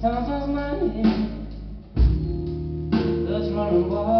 top of my head Just running water